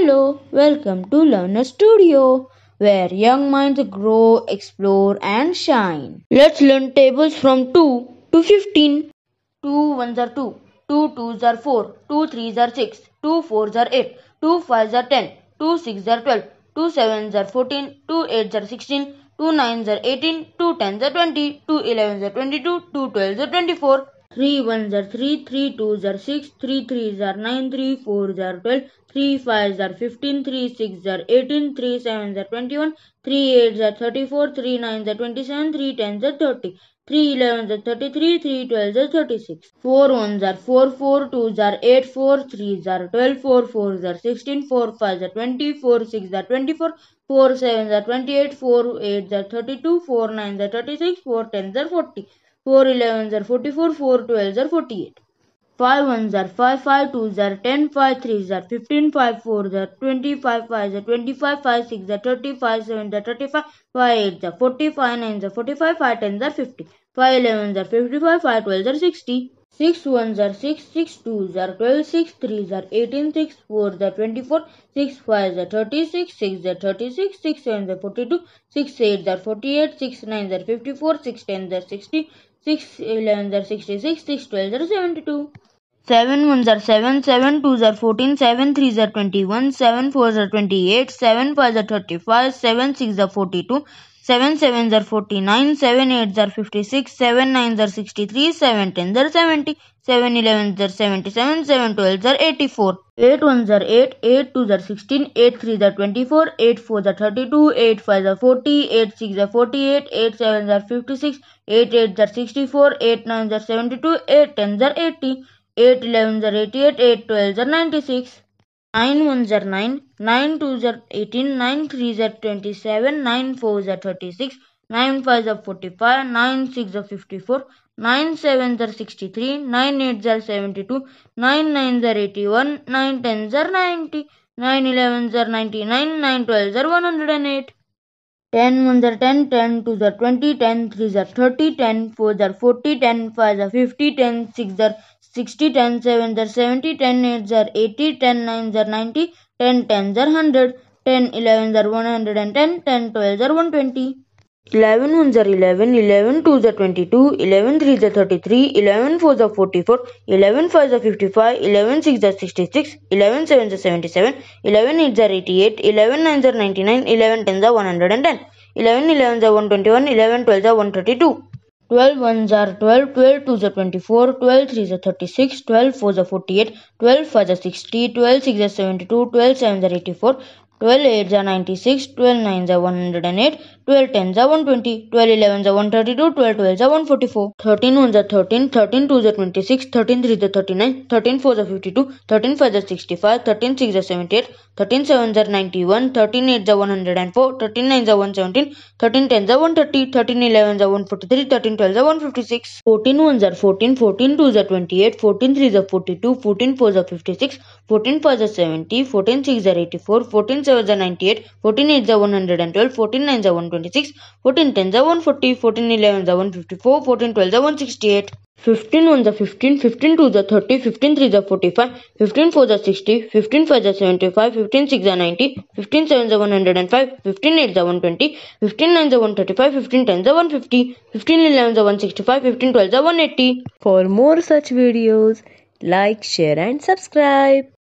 Hello, welcome to Learner Studio, where young minds grow, explore, and shine. Let's learn tables from 2 to 15. 2 ones are 2, 2 twos are 4, 2 threes are 6, 2 fours are 8, 2 fives are 10, 2 sixes are 12, 2 sevens are 14, 2 eights are 16, 2 nines are 18, 2 tens are 20, 2 elevens are 22, 2 twelves are 24. 3 ones are 3, 3 twos are 6, 3 threes are 9, 3 fours are 12, 3 fives are 15, 3 sixes are 18, 3 sevens are 21, 3 eights are 34, 3 nines are 27, 3 tens are 30, 3 elevens are 33, 3 twelves are 36. 4 ones are 4, 4 twos are 8, 4 threes are 12, 4 fours are 16, 4 fives are 20, 4 sixes are 24, 4 sevens are 28, 4 eights are 32, 4 nines are 36, 4 tens are 40. 4 elevens are 44, 4 twelves are 48. 5 ones are 5, 5 twos are 10, 5 threes are 15, 5 fours are 20, 5 fives are 25, 5 sixes are 30, 5 sevens are 35, 5 eights are 40, 5 nines are 45, 5 tens are 50, 5 elevens are 55, 5 twelves are 60. 6 ones are 6, 6 twos are 12, 6 threes are 18, 6 fours are 24, 6 fives are 36, 6 are 36, 6 sevens are 42, 6 eights are 48, 6 nines are 54, 6 tens are 60, 6 elevens are 66, 6 twelves are 72. 7 ones are 7, 7 twos are 14, 7 threes are 21, 7 fours are 28, 7 fives are 35, 7 sixes are 42, 7 sevens are 49, 7 eights are 56, 7 nines are 63, 7 tens are 70, 7 elevens are 77, 7 twelves are 84. 8 ones are 8, 8 twos are 16, 8 threes are 24, 8 fours are 32, 8 fives are 40, 8 sixes are 48, 8 sevens are 56, 8 eights are 64, 8 nines are 72, 8 tens are 80. 8 elevens are 88, 8 twelves are 96. 9 ones are 9, 9 twos are 18, 9 threes are 27, 9 fours are 36, 9 fives are 45, 9 sixes are 54, 9 sevens are 63, 9 eights are 72, 9 nines are 81, 9 tens are 90, 9 elevens are 99, 9 twelves are 108. 10 ones are 10, 10 twos are 20, 10 threes are 30, 10 fours are 40, 10 fives are 50, 10 sixes are 60, 10 sevens are 70, 10 eights are 80, 10 nines are 90, 10 tens are 100, 10 elevens are 110, 10 twelves are 120. 11 ones are 11, 11 twos are 22, 11 threes are 33, 11 fours are 44, 11 fives are 55, 11 sixes are 66, 11 sevens are 77, 11 eights are 88, 11 nines are 99, 11 tens are 110, 11 elevens are 121, 11 twelves are 132. 12 ones are 12, 12 twos are 24, 12 threes are 36, 12 fours are 48, 12 fives are 60, 12 sixes are 72, 12 sevens are 84, 12 eights are 96, 12 nines are 108, 12 tens are 120, 12 elevens are 132, 12 twelves are 144. 13 ones are 13, 13 twos are 26, 13 threes are 39, 13 fours are 52, 13 fives are 65, 13 sixes are 78, 13 sevens are 91, 13 eights are 104, 13 nines are 117, 13 tens are 130, 13 elevens are 143, 13 twelves are 156. 14 ones are 14, 14 twos are 28, 14 threes are 42, 14 fours are 56, 14 fives are 70, 14 sixes are 84, 14 sevens are 98, 14 eights are 112, 14 nines are 126, 14 tens are 140, 14 elevens are 154, 14 twelves are 168. 15 ones are 15, 15 twos are 30, 15 threes are 45, 15 fours are 60, 15 fives are 75, 15 sixes are 90, 15 sevens are 105, 15 eights are 120, 15 nines are 135, 15 tens are 150, 15 elevens are 165, 15 twelves are 180. For more such videos, like, share and subscribe.